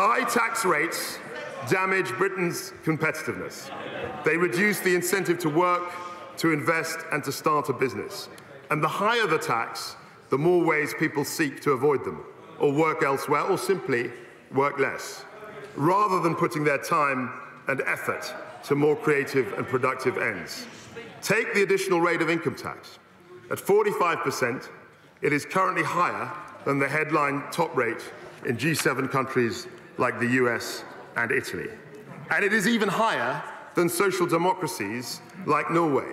High tax rates damage Britain's competitiveness. They reduce the incentive to work, to invest, and to start a business. And the higher the tax, the more ways people seek to avoid them, or work elsewhere, or simply work less, rather than putting their time and effort to more creative and productive ends. Take the additional rate of income tax. At 45%, it is currently higher than the headline top rate in G7 countries like the US and Italy. And it is even higher than social democracies like Norway.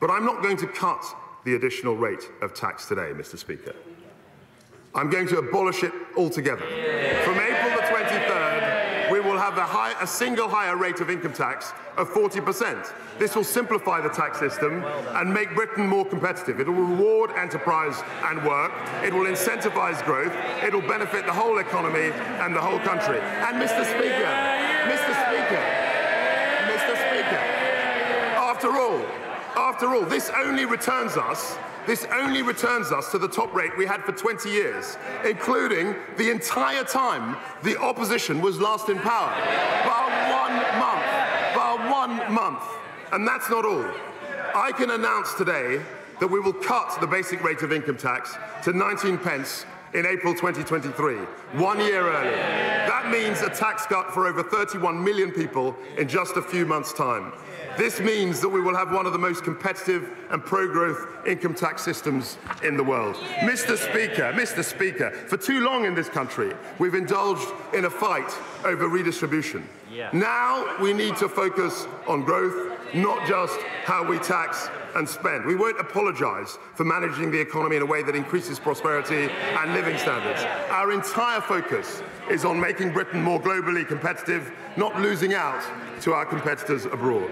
But I'm not going to cut the additional rate of tax today, Mr. Speaker. I'm going to abolish it altogether. From April the 23rd, we will have a, high, a, single higher rate of income tax of 40%. This will simplify the tax system and make Britain more competitive. It will reward enterprise and work. It will incentivize growth. It will benefit the whole economy and the whole country. And Mr. Speaker, Mr. Speaker, after all, after all, this only returns us this only returns us to the top rate we had for 20 years, including the entire time the opposition was last in power. By one month. By one month. And that's not all. I can announce today that we will cut the basic rate of income tax to 19 pence in April 2023, one year early. A tax cut for over 31 million people in just a few months' time. This means that we will have one of the most competitive and pro-growth income tax systems in the world. Mr. Speaker, Mr. Speaker, for too long in this country, we've indulged in a fight over redistribution. Yeah. Now we need to focus on growth, not just how we tax and spend. We won't apologise for managing the economy in a way that increases prosperity and living standards. Our entire focus is on making Britain more globally competitive, not losing out to our competitors abroad.